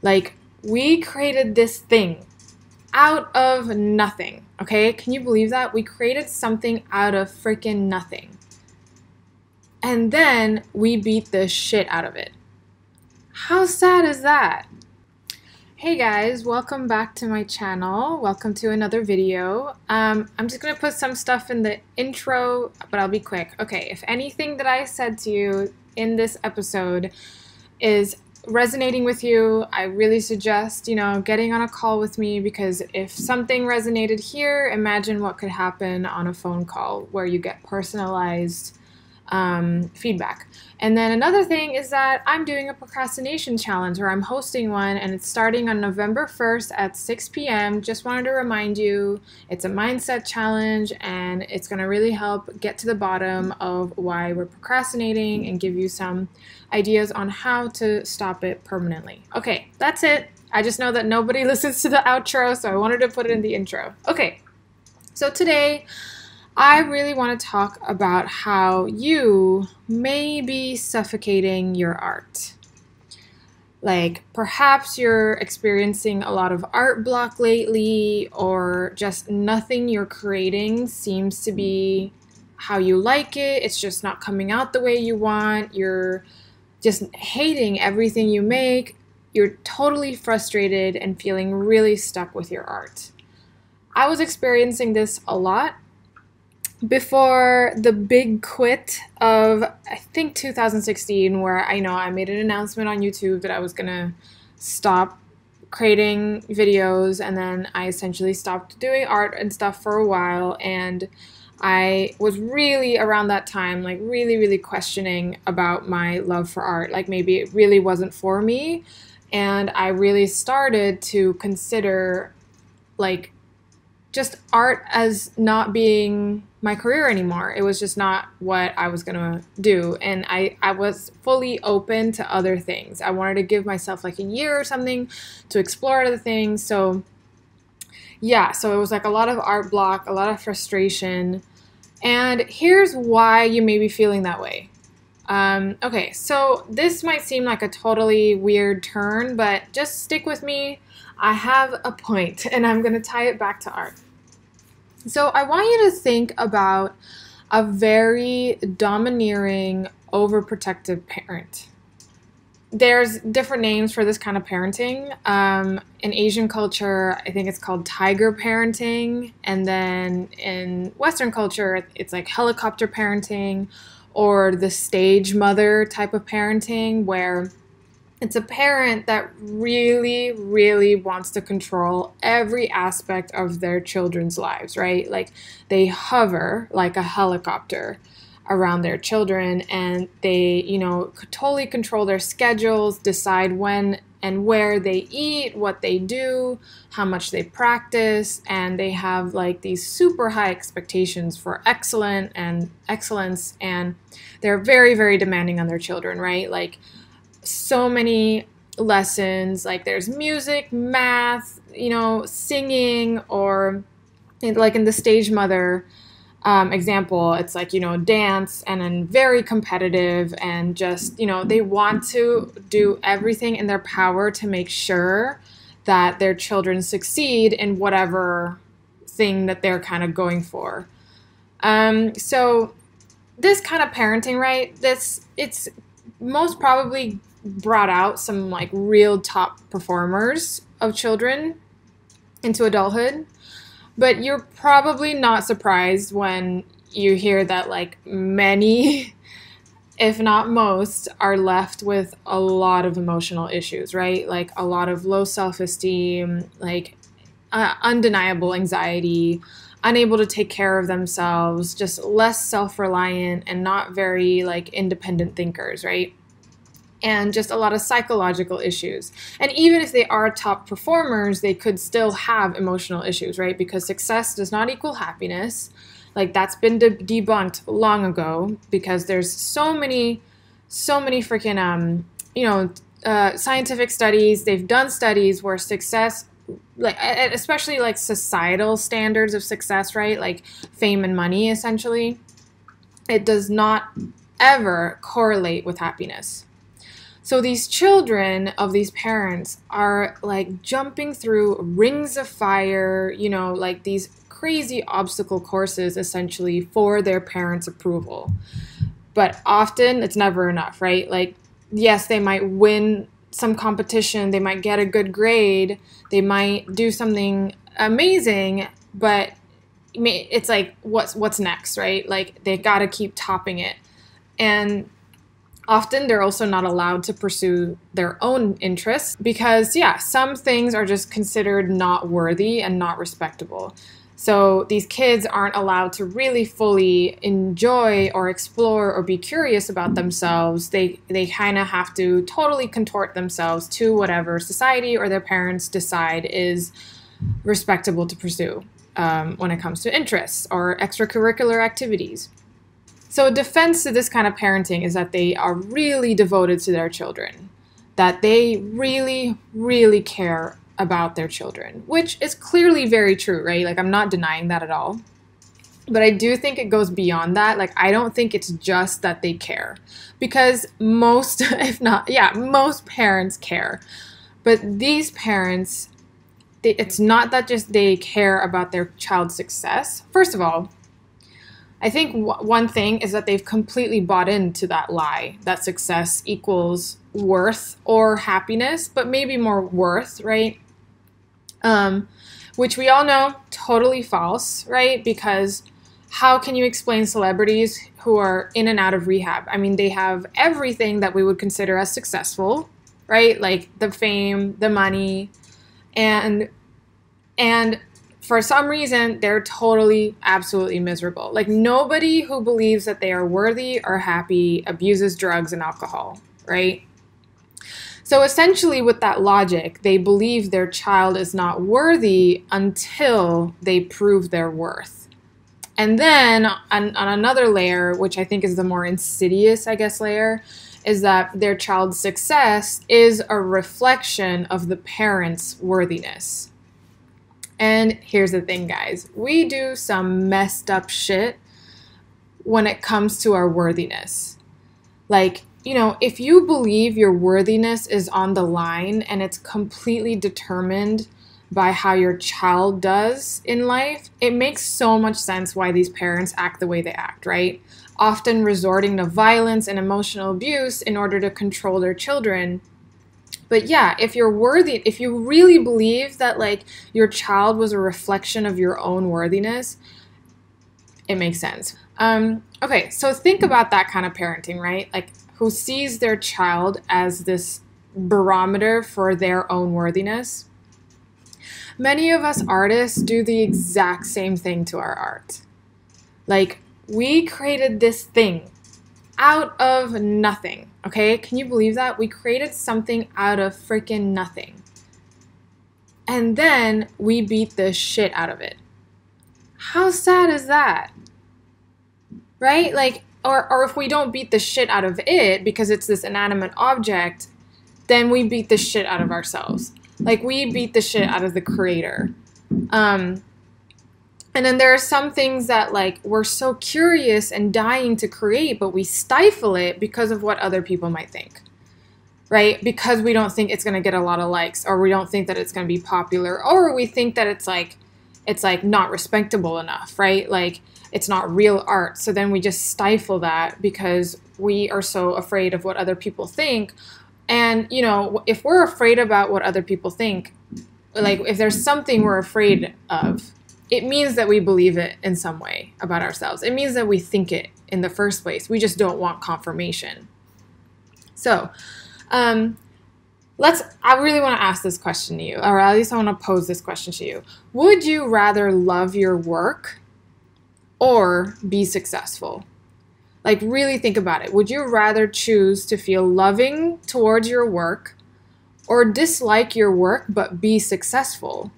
Like, we created this thing out of nothing. Okay? Can you believe that? We created something out of freaking nothing. And then we beat the shit out of it. How sad is that? Hey guys, welcome back to my channel. Welcome to another video. Um, I'm just to put some stuff in the intro, but I'll be quick. Okay, if anything that I said to you in this episode is resonating with you, I really suggest, you know, getting on a call with me because if something resonated here, imagine what could happen on a phone call where you get personalized um, feedback. And then another thing is that I'm doing a procrastination challenge or I'm hosting one and it's starting on November 1st at 6 p.m. Just wanted to remind you it's a mindset challenge and it's going to really help get to the bottom of why we're procrastinating and give you some ideas on how to stop it permanently. Okay, that's it. I just know that nobody listens to the outro, so I wanted to put it in the intro. Okay, so today, I really want to talk about how you may be suffocating your art. Like, perhaps you're experiencing a lot of art block lately, or just nothing you're creating seems to be how you like it. It's just not coming out the way you want. You're just hating everything you make. You're totally frustrated and feeling really stuck with your art. I was experiencing this a lot before the big quit of I think 2016 where I know I made an announcement on YouTube that I was going to stop creating videos and then I essentially stopped doing art and stuff for a while and I was really around that time like really really questioning about my love for art. Like maybe it really wasn't for me and I really started to consider like just art as not being my career anymore. It was just not what I was gonna do. And I, I was fully open to other things. I wanted to give myself like a year or something to explore other things. So yeah, so it was like a lot of art block, a lot of frustration. And here's why you may be feeling that way. Um, okay, so this might seem like a totally weird turn, but just stick with me. I have a point, and I'm going to tie it back to art. So I want you to think about a very domineering, overprotective parent. There's different names for this kind of parenting. Um, in Asian culture, I think it's called tiger parenting. And then in Western culture, it's like helicopter parenting or the stage mother type of parenting, where it's a parent that really, really wants to control every aspect of their children's lives, right? Like they hover like a helicopter around their children and they, you know, totally control their schedules, decide when and where they eat, what they do, how much they practice, and they have like these super high expectations for excellent and excellence and they're very very demanding on their children, right? Like so many lessons like there's music math you know singing or like in the stage mother um, example it's like you know dance and then very competitive and just you know they want to do everything in their power to make sure that their children succeed in whatever thing that they're kind of going for. Um, so this kind of parenting right this it's most probably brought out some like real top performers of children into adulthood. But you're probably not surprised when you hear that like many if not most are left with a lot of emotional issues, right? Like a lot of low self-esteem, like uh, undeniable anxiety, unable to take care of themselves, just less self-reliant and not very like independent thinkers, right? And just a lot of psychological issues. And even if they are top performers, they could still have emotional issues, right? Because success does not equal happiness. Like that's been de- debunked long ago because there's so many, so many freaking, um, you know, uh, scientific studies. They've done studies where success, like especially like societal standards of success, right? Like fame and money, essentially. It does not ever correlate with happiness So these children of these parents are like jumping through rings of fire, you know, like these crazy obstacle courses essentially for their parents' approval. But often it's never enough, right? Like, yes, they might win some competition, they might get a good grade, they might do something amazing, but it's like what's what's next, right? Like they got to keep topping it. And often they're also not allowed to pursue their own interests because yeah, some things are just considered not worthy and not respectable. So these kids aren't allowed to really fully enjoy or explore or be curious about themselves. They they kind of have to totally contort themselves to whatever society or their parents decide is respectable to pursue um, when it comes to interests or extracurricular activities. So a defense to this kind of parenting is that they are really devoted to their children, that they really, really care about their children, which is clearly very true, right? Like, I'm not denying that at all. But I do think it goes beyond that. Like, I don't think it's just that they care. Because most, if not, yeah, most parents care. But these parents, they, it's not that just they care about their child's success. First of all, I think w- one thing is that they've completely bought into that lie that success equals worth or happiness, but maybe more worth, right? um, which we all know totally false, right? Because how can you explain celebrities who are in and out of rehab? I mean, they have everything that we would consider as successful, right? Like the fame, the money, and and for some reason they're totally absolutely miserable. Like nobody who believes that they are worthy or happy abuses drugs and alcohol, right? So essentially, with that logic, they believe their child is not worthy until they prove their worth. And then on, on, another layer, which I think is the more insidious, I guess, layer, is that their child's success is a reflection of the parent's worthiness. And here's the thing, guys we do some messed up shit when it comes to our worthiness. Like, you know, if you believe your worthiness is on the line and it's completely determined by how your child does in life, it makes so much sense why these parents act the way they act, right? Often resorting to violence and emotional abuse in order to control their children. But yeah, if you're worthy, if you really believe that like your child was a reflection of your own worthiness, it makes sense. Um, okay, so think about that kind of parenting, right? Like who sees their child as this barometer for their own worthiness. Many of us artists do the exact same thing to our art. Like, we created this thing out of nothing, okay? Can you believe that? We created something out of freaking nothing. And then we beat the shit out of it. How sad is that? Right? Like, or, or if we don't beat the shit out of it because it's this inanimate object, then we beat the shit out of ourselves. Like we beat the shit out of the creator. Um, and then there are some things that like we're so curious and dying to create, but we stifle it because of what other people might think. Right? Because we don't think it's going to get a lot of likes or we don't think that it's going to be popular or we think that it's like it's like not respectable enough, right? Like it's not real art. So then we just stifle that because we are so afraid of what other people think. And, you know, if we're afraid about what other people think, like if there's something we're afraid of, it means that we believe it in some way about ourselves. It means that we think it in the first place. We just don't want confirmation. So, um, let's, I really want to ask this question to you, or at least I want to pose this question to you. Would you rather love your work or be successful? Like, really think about it. Would you rather choose to feel loving towards your work or dislike your work but be successful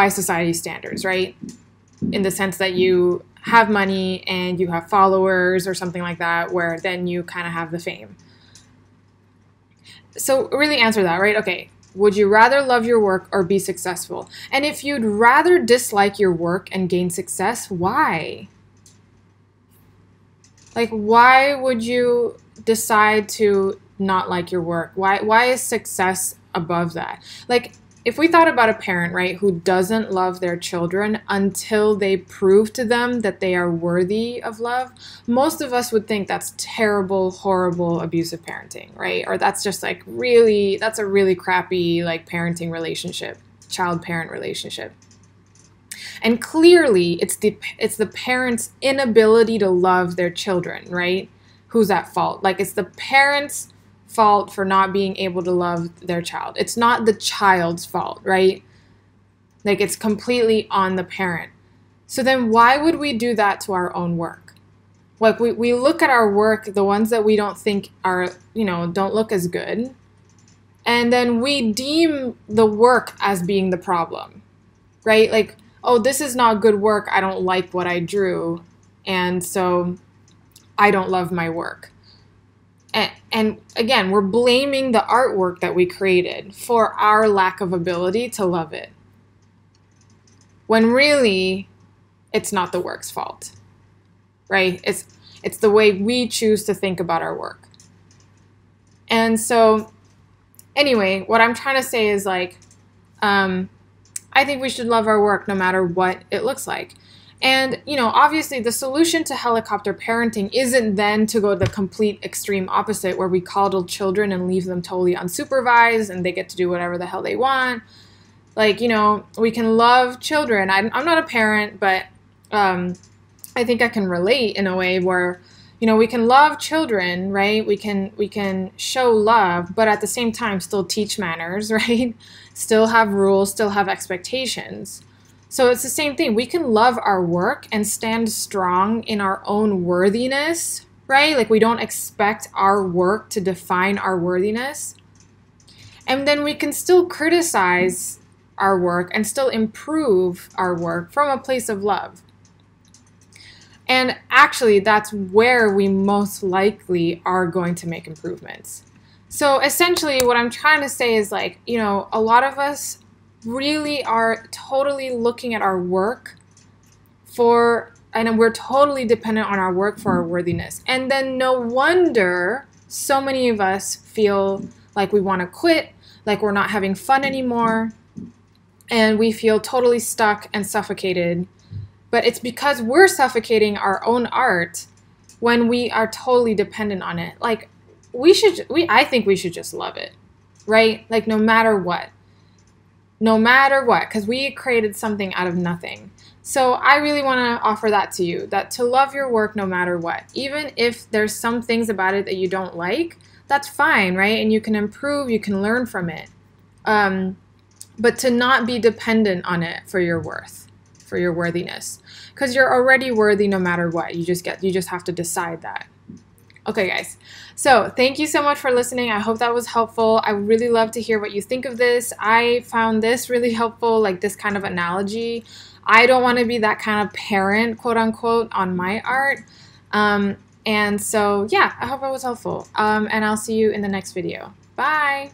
by society standards, right? In the sense that you have money and you have followers or something like that, where then you kind of have the fame. So, really answer that, right? Okay, would you rather love your work or be successful? And if you'd rather dislike your work and gain success, why? Like, why would you decide to not like your work? Why why is success above that? Like if we thought about a parent, right, who doesn't love their children until they prove to them that they are worthy of love, most of us would think that's terrible, horrible, abusive parenting, right? Or that's just like really, that's a really crappy, like, parenting relationship, child parent relationship. And clearly, it's the it's the parents' inability to love their children, right? Who's at fault? Like it's the parents' fault for not being able to love their child. It's not the child's fault, right? Like it's completely on the parent. So then why would we do that to our own work? Like we, we look at our work, the ones that we don't think are, you know, don't look as good, and then we deem the work as being the problem, right? Like oh, this is not good work. I don't like what I drew. And so I don't love my work. And, again, we're blaming the artwork that we created for our lack of ability to love it. When really, it's not the work's fault, right? It's, it's the way we choose to think about our work. And so, anyway, what I'm trying to say is like, um, I think we should love our work no matter what it looks like. And, you know, obviously the solution to helicopter parenting isn't then to go the complete extreme opposite where we coddle children and leave them totally unsupervised and they get to do whatever the hell they want. Like, you know, we can love children. I'm, I'm not a parent, but um, I think I can relate in a way where, you know, we can love children, right? We can we can show love, but at the same time still teach manners, right? still have rules, still have expectations. So it's the same thing. We can love our work and stand strong in our own worthiness, right? Like we don't expect our work to define our worthiness. And then we can still criticize our work and still improve our work from a place of love. And actually, that's where we most likely are going to make improvements. So essentially, what I'm trying to say is like, you know, a lot of us really are totally looking at our work for, and we're totally dependent on our work for our worthiness. And then no wonder so many of us feel like we want to quit, like we're not having fun anymore, and we feel totally stuck and suffocated. But it's because we're suffocating our own art when we are totally dependent on it. Like, we should we I think we should just love it. Right? Like no matter what. No matter what cuz we created something out of nothing. So I really want to offer that to you that to love your work no matter what. Even if there's some things about it that you don't like, that's fine, right? And you can improve, you can learn from it. Um, but to not be dependent on it for your worth, for your worthiness. Because you're already worthy no matter what. You just get you just have to decide that. Okay, guys. So thank you so much for listening. I hope that was helpful. I really love to hear what you think of this. I found this really helpful, like this kind of analogy. I don't want to be that kind of parent, quote unquote, on my art. Um, and so, yeah, I hope it was helpful. Um, and I'll see you in the next video. Bye.